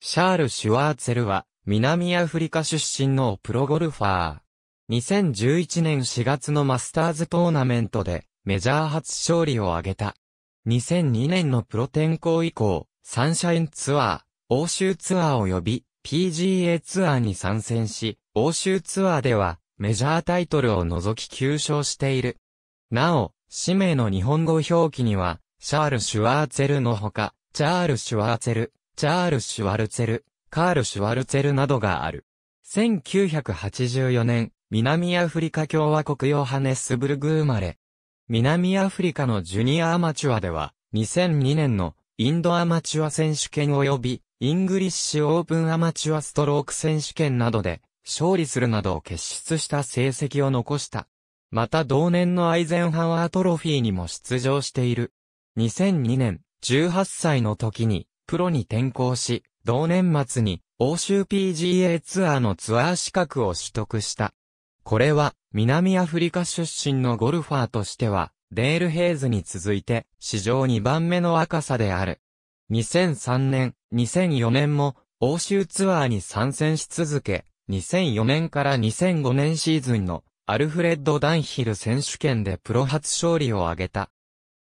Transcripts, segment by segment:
シャール・シュワーツェルは、南アフリカ出身のプロゴルファー。2011年4月のマスターズトーナメントで、メジャー初勝利を挙げた。2002年のプロ転向以降、サンシャインツアー、欧州ツアー及び PGA ツアーに参戦し、欧州ツアーではメジャータイトルを除き9勝している。なお、氏名の日本語表記には、シャール・シュワーツェルのほか、チャール・シュワーツェル、チャール・シュワルツェル、カール・シュワルツェルなどがある。1984年、南アフリカ共和国ヨハネスブルグ生まれ。南アフリカのジュニアアマチュアでは、2002年のインドアマチュア選手権及び、イングリッシュオープンアマチュアストローク選手権などで、勝利するなどを傑出した成績を残した。また同年のアイゼンハワートロフィーにも出場している。2002年、18歳の時に、プロに転向し、同年末に、欧州 PGA ツアーのツアー資格を取得した。これは、南アフリカ出身のゴルファーとしては、デール・ヘイズに続いて、史上2番目の若さである。2003年、2004年も、欧州ツアーに参戦し続け、2004年から2005年シーズンのアルフレッド・ダンヒル選手権でプロ初勝利を挙げた。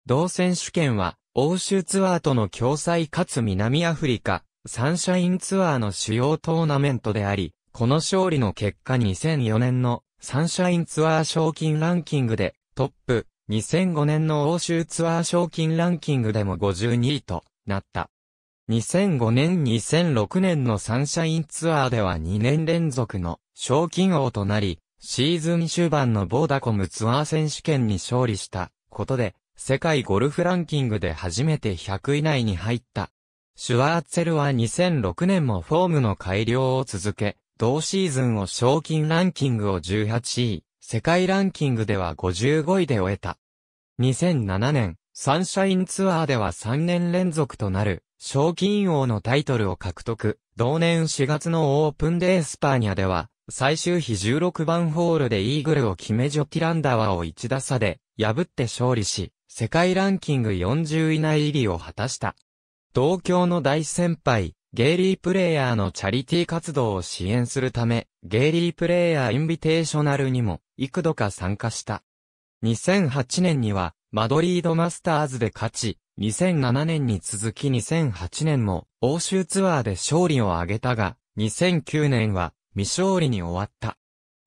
同選手権は、欧州ツアーとの共催かつ南アフリカ、サンシャインツアーの主要トーナメントであり、この勝利の結果2004年のサンシャインツアー賞金ランキングでトップ、2005年の欧州ツアー賞金ランキングでも52位となった。2005年2006年のサンシャインツアーでは2年連続の賞金王となり、シーズン終盤のボーダコムツアー選手権に勝利したことで、世界ゴルフランキングで初めて100以内に入った。シュワーツェルは2006年もフォームの改良を続け、同シーズンを賞金ランキングを18位、世界ランキングでは55位で終えた。2007年、サンシャインツアーでは3年連続となる賞金王のタイトルを獲得。同年4月のオープンデースパーニャでは、最終日16番ホールでイーグルを決めジョティランダワを1打差で破って勝利し、世界ランキング40位内入りを果たした。東京の大先輩、ゲイリープレイヤーのチャリティー活動を支援するため、ゲイリープレイヤーインビテーショナルにも幾度か参加した。2008年には、マドリードマスターズで勝ち、2007年に続き2008年も欧州ツアーで勝利を挙げたが、2009年は未勝利に終わった。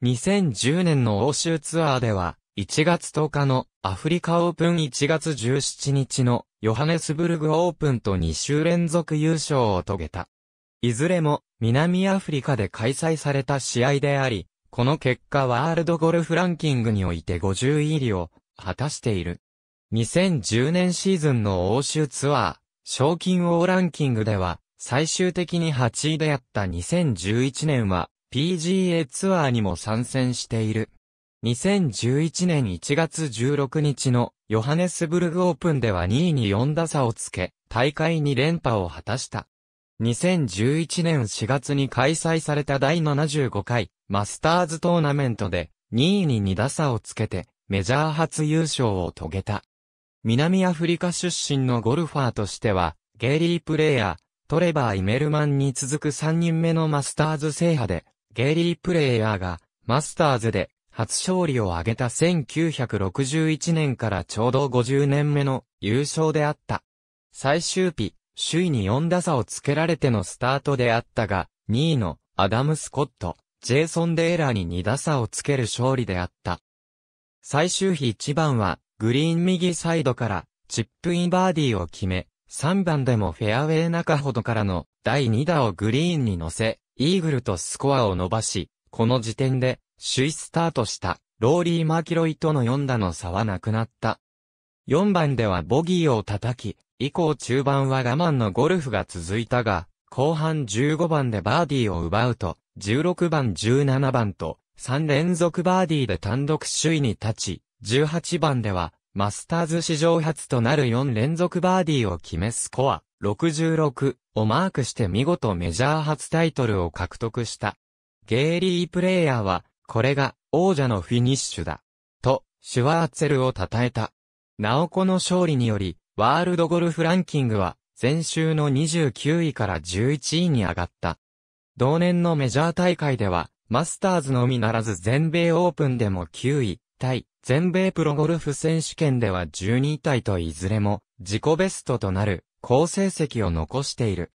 2010年の欧州ツアーでは、1月10日のアフリカオープン1月17日のヨハネスブルグオープンと2週連続優勝を遂げた。いずれも南アフリカで開催された試合であり、この結果ワールドゴルフランキングにおいて50位入りを果たしている。2010年シーズンの欧州ツアー、賞金王ランキングでは、最終的に8位であった2011年は、PGA ツアーにも参戦している。2011年1月16日のヨハネスブルグオープンでは2位に4打差をつけ、大会に連覇を果たした。2011年4月に開催された第75回マスターズトーナメントで2位に2打差をつけてメジャー初優勝を遂げた。南アフリカ出身のゴルファーとしては、ゲイリー・プレイヤー、トレバー・イメルマンに続く3人目のマスターズ制覇で、ゲイリー・プレイヤーが、マスターズで、初勝利を挙げた1961年からちょうど50年目の優勝であった。最終日、首位に4打差をつけられてのスタートであったが、2位のアダム・スコット、ジェイソン・デーラーに2打差をつける勝利であった。最終日1番はグリーン右サイドからチップインバーディーを決め、3番でもフェアウェイ中ほどからの第2打をグリーンに乗せ、イーグルとスコアを伸ばし、この時点で首位スタートしたローリー・マキロイとの4打の差はなくなった。4番ではボギーを叩き、以降中盤は我慢のゴルフが続いたが、後半15番でバーディーを奪うと、16番17番と3連続バーディーで単独首位に立ち、18番では、マスターズ史上初となる4連続バーディーを決めスコア66をマークして見事メジャー初タイトルを獲得した。ゲイリー・プレイヤーは、これが王者のフィニッシュだ。と、シュワーツェルを称えた。なおこの勝利により、ワールドゴルフランキングは、前週の29位から11位に上がった。同年のメジャー大会では、マスターズのみならず全米オープンでも9位、対、全米プロゴルフ選手権では12位タイといずれも自己ベストとなる好成績を残している。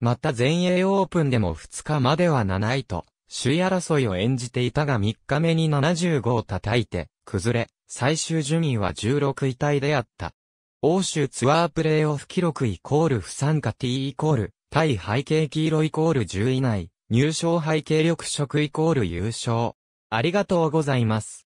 また全英オープンでも2日までは7位と、首位争いを演じていたが3日目に75を叩いて、崩れ、最終順位は16位タイであった。欧州ツアープレイオフ記録イコール不参加 T イコール、対背景黄色イコール10位内、入賞背景緑色イコール優勝。ありがとうございます。